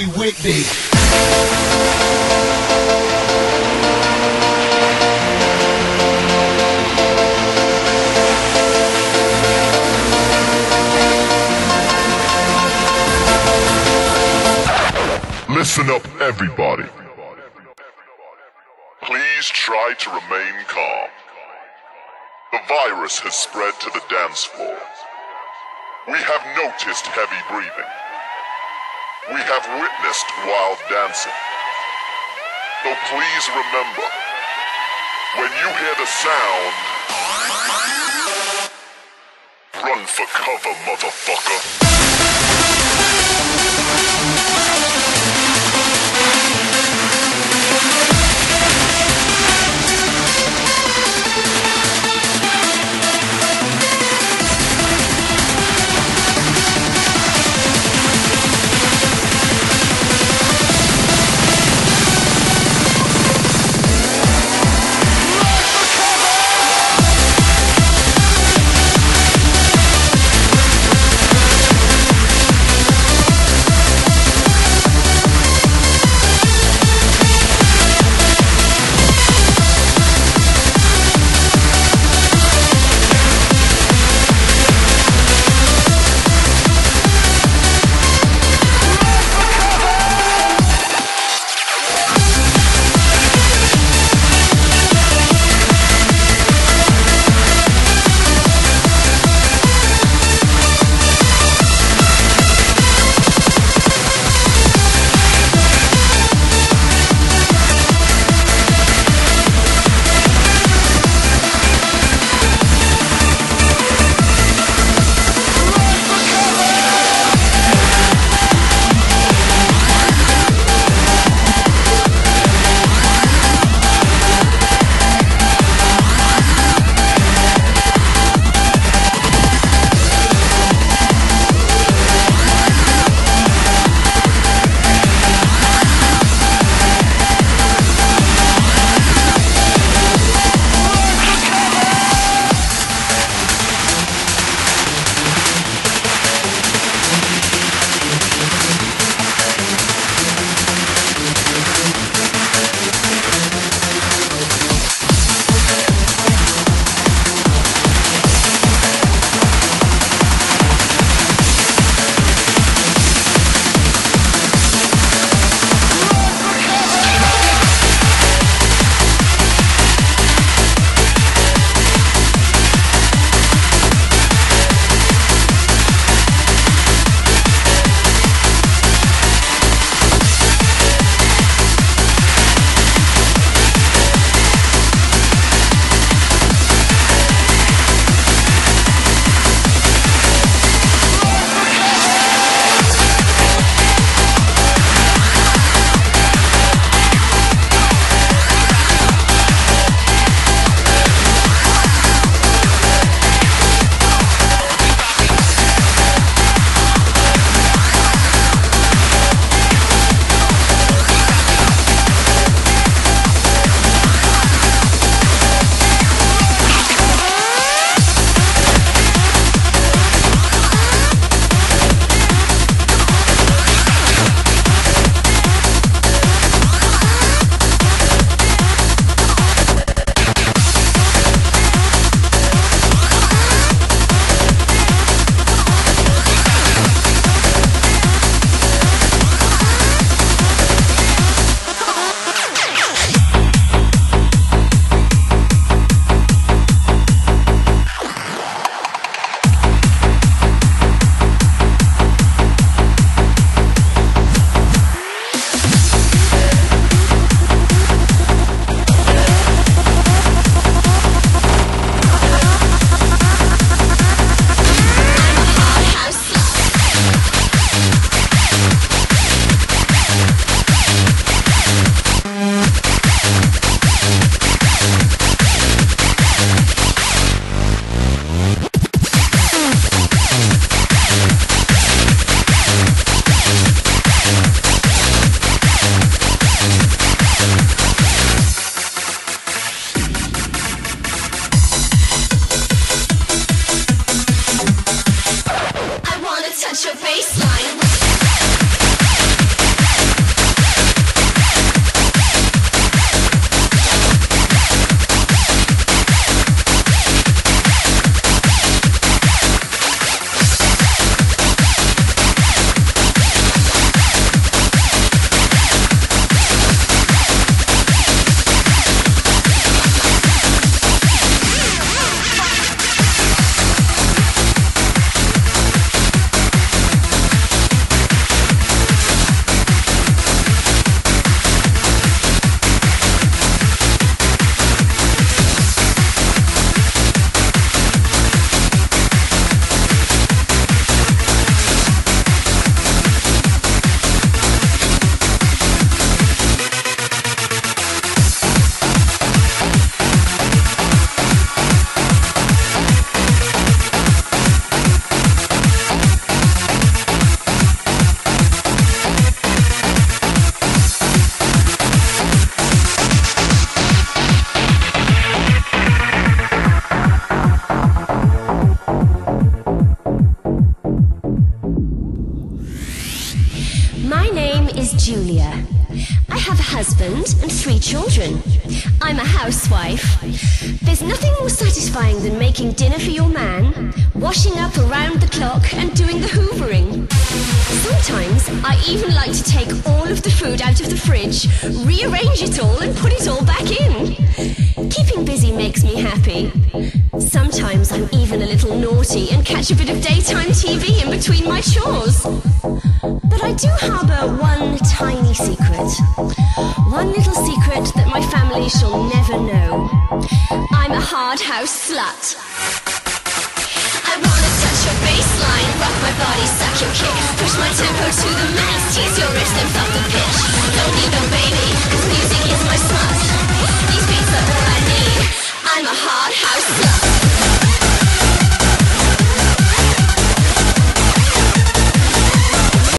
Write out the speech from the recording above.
Whitney. Listen up, everybody. Please try to remain calm. The virus has spread to the dance floor. We have noticed heavy breathing. We have witnessed wild dancing. So please remember, when you hear the sound, run for cover, motherfucker. Husband and three children. I'm a housewife. There's nothing more satisfying than making dinner for your man, washing up around the clock, and doing the hoovering. Sometimes I even like to take all of the food out of the fridge, rearrange it all, and put it all back in. Keeping busy makes me happy. Sometimes I'm even a little naughty and catch a bit of daytime TV in between my chores. But I do harbour one tiny secret. One little secret that my family shall never know. I'm a hard house slut. I wanna touch your bassline, rock my body, suck your kick, push my tempo to the max, tease your